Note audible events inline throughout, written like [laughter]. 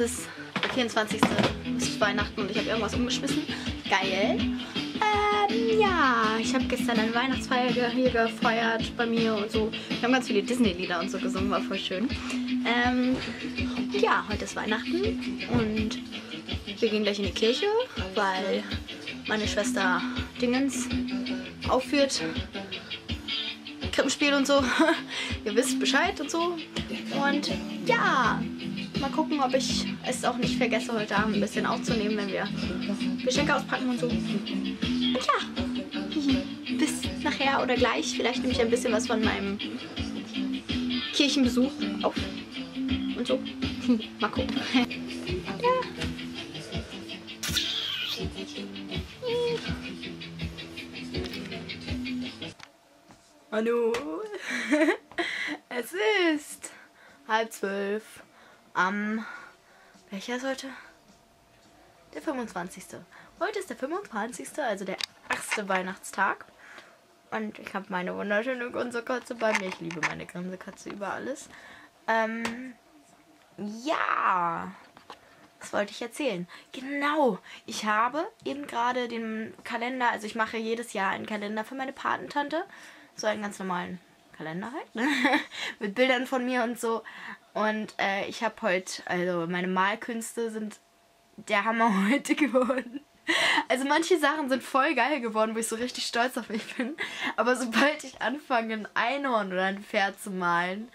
es ist der 24. Es ist Weihnachten und ich habe irgendwas umgeschmissen. Geil. Ähm, ja, ich habe gestern eine Weihnachtsfeier hier gefeiert bei mir und so. Wir haben ganz viele Disney-Lieder und so gesungen, war voll schön. Ähm, ja, heute ist Weihnachten und wir gehen gleich in die Kirche, weil meine Schwester Dingens aufführt. Krippenspiel und so. [laughs] Ihr wisst Bescheid und so. Und ja, mal gucken, ob ich es auch nicht vergesse, heute Abend ein bisschen aufzunehmen, wenn wir Geschenke auspacken und so. Und ja, bis nachher oder gleich. Vielleicht nehme ich ein bisschen was von meinem Kirchenbesuch auf. Und so. mal gucken. ja. Hallo. [laughs] es ist halb zwölf am. Welcher ist heute? Der 25. Heute ist der 25. also der erste Weihnachtstag. Und ich habe meine wunderschöne Grinsekatze bei mir. Ich liebe meine Grinsekatze über alles. Ähm, ja. Was wollte ich erzählen? Genau. Ich habe eben gerade den Kalender, also ich mache jedes Jahr einen Kalender für meine Patentante. So einen ganz normalen Kalender halt. Ne? [laughs] Mit Bildern von mir und so. Und äh, ich habe heute, also meine Malkünste sind der Hammer [laughs] heute geworden. Also manche Sachen sind voll geil geworden, wo ich so richtig stolz auf mich bin. Aber sobald ich anfange, ein Einhorn oder ein Pferd zu malen,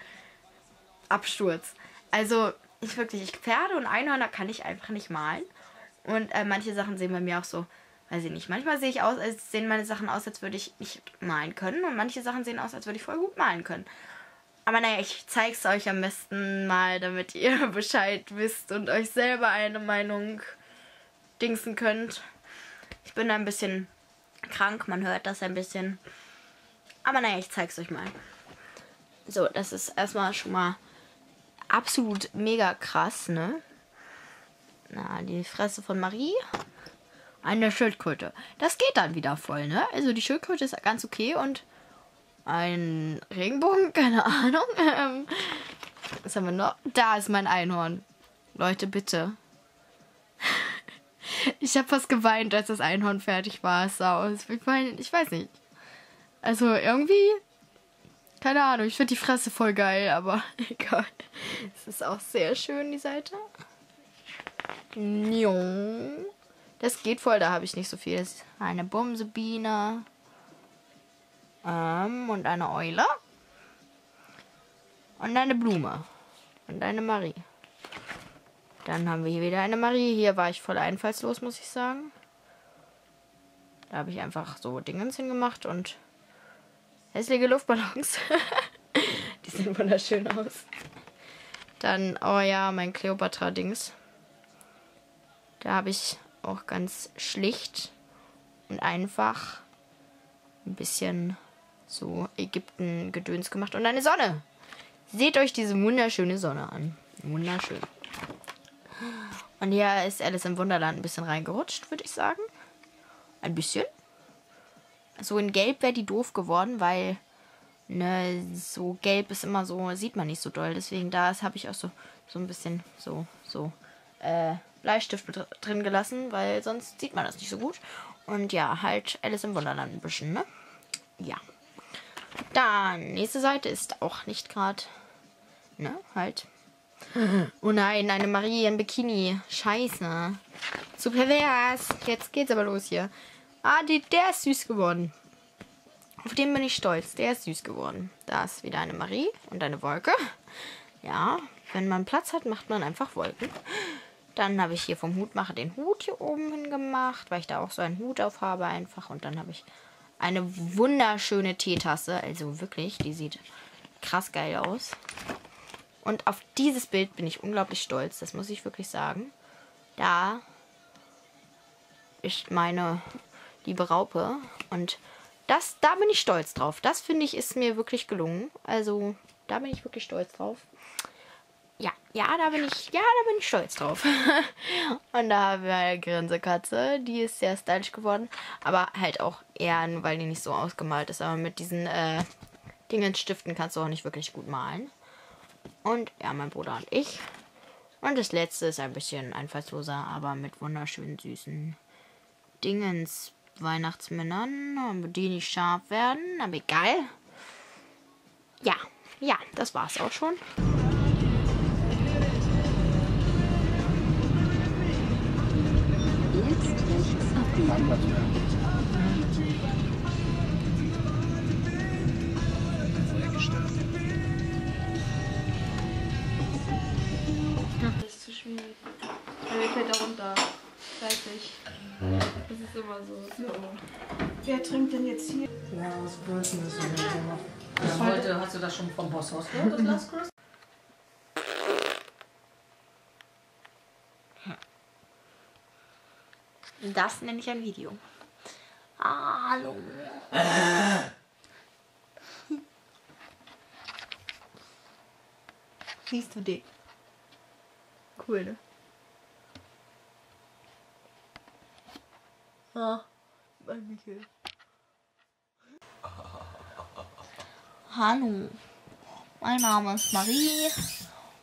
Absturz. Also ich wirklich, ich Pferde und Einhörner kann ich einfach nicht malen. Und äh, manche Sachen sehen bei mir auch so, weiß ich nicht. Manchmal sehe ich aus, als sehen meine Sachen aus, als würde ich nicht malen können. Und manche Sachen sehen aus, als würde ich voll gut malen können. Aber naja, ich zeige es euch am besten mal, damit ihr [laughs] Bescheid wisst und euch selber eine Meinung dingsen könnt. Ich bin da ein bisschen krank, man hört das ein bisschen. Aber naja, ich zeige es euch mal. So, das ist erstmal schon mal absolut mega krass, ne? Na, die Fresse von Marie. Eine Schildkröte. Das geht dann wieder voll, ne? Also die Schildkröte ist ganz okay und ein Regenbogen, [laughs] keine Ahnung. Ähm, was haben wir noch? Da ist mein Einhorn. Leute, bitte. [laughs] Ich habe fast geweint, als das Einhorn fertig war. Aus. Ich meine, ich weiß nicht. Also irgendwie keine Ahnung, ich finde die Fresse voll geil, aber [laughs] egal. Es ist auch sehr schön, die Seite. Das geht voll, da habe ich nicht so viel. Das ist eine Bumsebiene. Ähm, und eine Eule. Und eine Blume. Und eine Marie. Dann haben wir hier wieder eine Marie. Hier war ich voll einfallslos, muss ich sagen. Da habe ich einfach so Dingens hingemacht und hässliche Luftballons. [laughs] Die sehen wunderschön aus. Dann, oh ja, mein Cleopatra-Dings. Da habe ich auch ganz schlicht und einfach ein bisschen so Ägypten-Gedöns gemacht. Und eine Sonne. Seht euch diese wunderschöne Sonne an. Wunderschön. Und hier ist Alice im Wunderland ein bisschen reingerutscht, würde ich sagen. Ein bisschen. So in Gelb wäre die doof geworden, weil ne, so gelb ist immer so, sieht man nicht so doll. Deswegen da habe ich auch so, so ein bisschen so, so äh, Bleistift drin gelassen, weil sonst sieht man das nicht so gut. Und ja, halt Alice im Wunderland ein bisschen, ne? Ja. Dann, nächste Seite ist auch nicht gerade, ne, halt. Oh nein, eine Marie in Bikini. Scheiße. Zu pervers. Jetzt geht's aber los hier. Ah, die, der ist süß geworden. Auf den bin ich stolz. Der ist süß geworden. Da ist wieder eine Marie und eine Wolke. Ja, wenn man Platz hat, macht man einfach Wolken. Dann habe ich hier vom Hutmacher den Hut hier oben hingemacht, weil ich da auch so einen Hut auf habe einfach. Und dann habe ich eine wunderschöne Teetasse. Also wirklich, die sieht krass geil aus. Und auf dieses Bild bin ich unglaublich stolz. Das muss ich wirklich sagen. Da ist meine liebe Raupe. Und das, da bin ich stolz drauf. Das finde ich ist mir wirklich gelungen. Also, da bin ich wirklich stolz drauf. Ja, ja, da bin ich, ja, da bin ich stolz drauf. [laughs] und da haben wir eine Grinsekatze, die ist sehr stylisch geworden, aber halt auch eher, weil die nicht so ausgemalt ist. Aber mit diesen äh, Dingen Stiften kannst du auch nicht wirklich gut malen. Und ja, mein Bruder und ich. Und das letzte ist ein bisschen einfallsloser, aber mit wunderschönen süßen Dingens Weihnachtsmännern, die nicht scharf werden, aber egal. Ja, ja, das war's auch schon. Rechts abbiegen. Das ist zu schwierig. Weil mir fällt da runter. Weiß ich. Das ist immer so. Wer trinkt denn jetzt hier? Last Christmas. Ja, heute hast du das schon vom Bosshaus gehört, das Last Christmas? Das nenne ich ein Video. Hallo. [laughs] Siehst du den? Cool, ne? Ja, bei Michael. [laughs] Hallo, mein Name ist Marie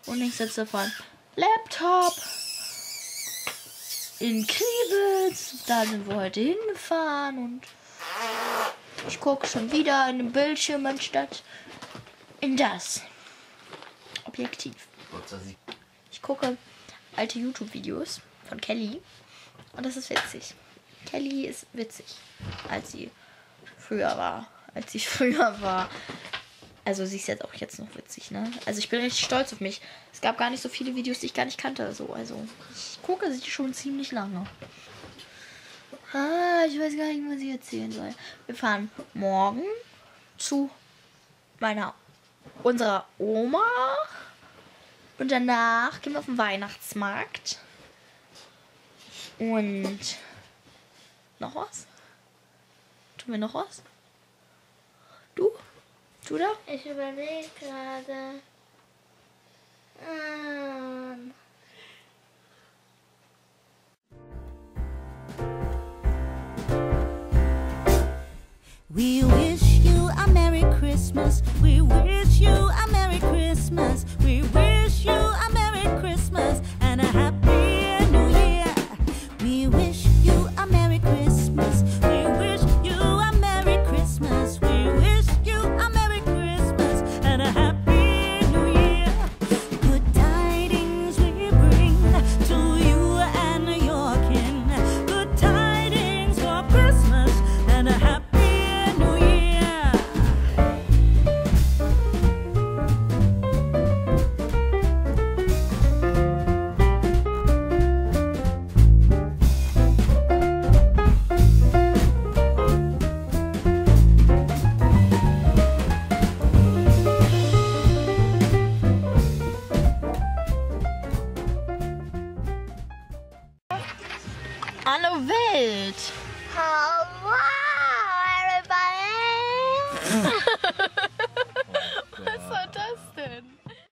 und ich sitze von Laptop in Kriebels. Da sind wir heute hingefahren und ich gucke schon wieder in den Bildschirm anstatt in das Objektiv. Ich gucke alte YouTube-Videos von Kelly und das ist witzig. Kelly ist witzig, als sie früher war. Als sie [laughs] früher war. Also sie ist jetzt auch jetzt noch witzig, ne? Also ich bin richtig stolz auf mich. Es gab gar nicht so viele Videos, die ich gar nicht kannte. So. Also ich gucke sie schon ziemlich lange. Ah, ich weiß gar nicht, was ich erzählen soll. Wir fahren morgen zu meiner unserer Oma. Und danach gehen wir auf den Weihnachtsmarkt. Und noch was? Tun wir noch was? Du? Du da? Ich überlege gerade. Ähm, We wish you a Merry Christmas. We wish you a Merry Christmas. We